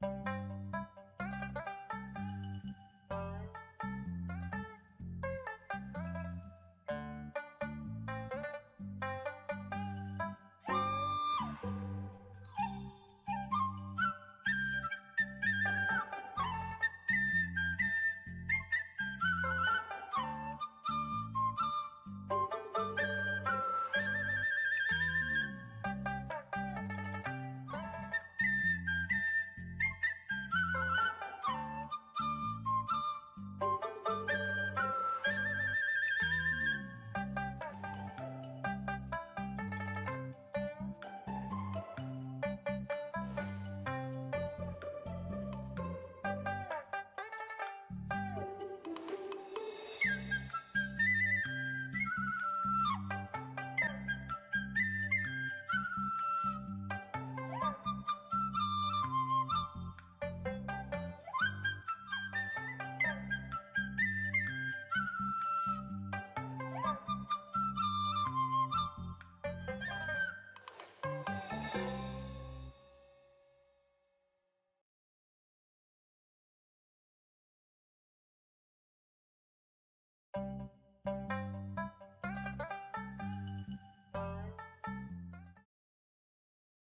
Música